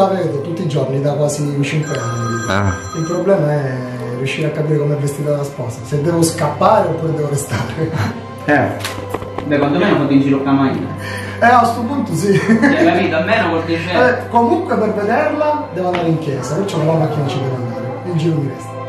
la vedo tutti i giorni da quasi 5 anni. Ah. Il problema è riuscire a capire come è vestita la sposa, se devo scappare oppure devo restare. Eh. Beh, quanto meno porti in giro cammina. Eh, a sto punto sì. Cioè, capito? Almeno giro. Eh, comunque per vederla devo andare in chiesa, perciò con la macchina ci devo andare. In giro mi resta.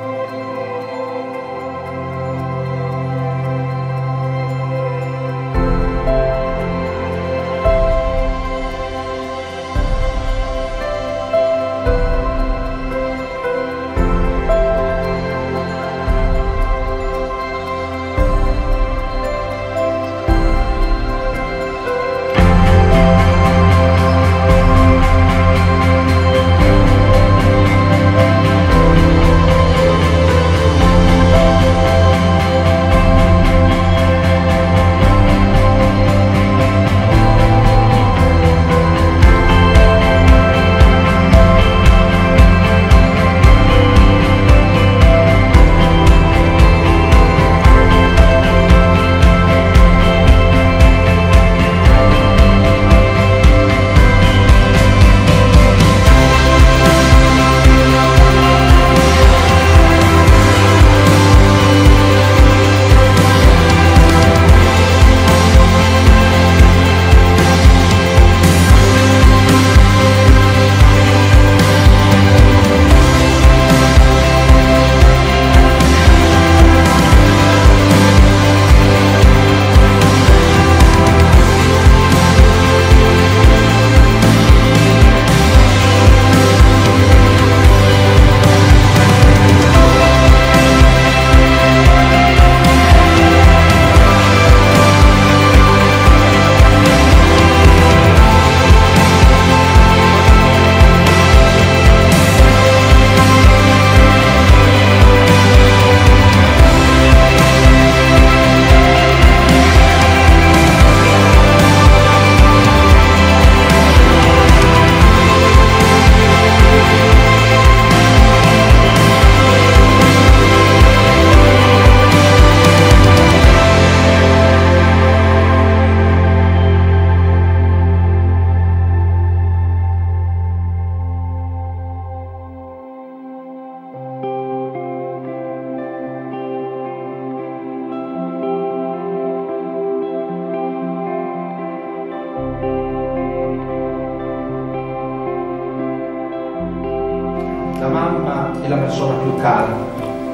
La mamma è la persona più cara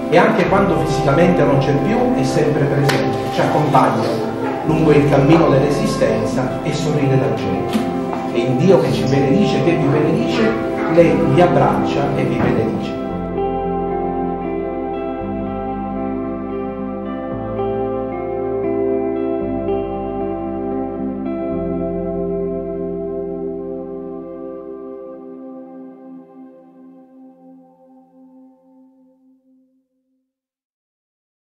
e anche quando fisicamente non c'è più è sempre presente, ci accompagna lungo il cammino dell'esistenza e sorride da gente. E in Dio che ci benedice, che vi benedice, lei vi abbraccia e vi benedice.